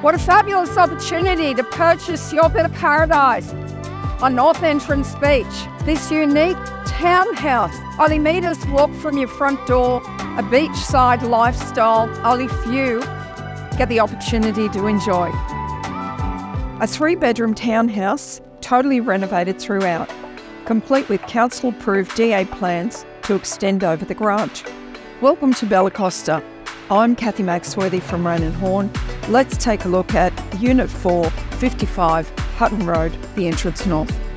What a fabulous opportunity to purchase your bit of paradise on North Entrance Beach. This unique townhouse, only metres walk from your front door, a beachside lifestyle only few get the opportunity to enjoy. A three bedroom townhouse, totally renovated throughout, complete with council approved DA plans to extend over the garage. Welcome to Bella Costa. I'm Cathy Maxworthy from Raine and Horne. Let's take a look at Unit 4, 55 Hutton Road, the entrance north.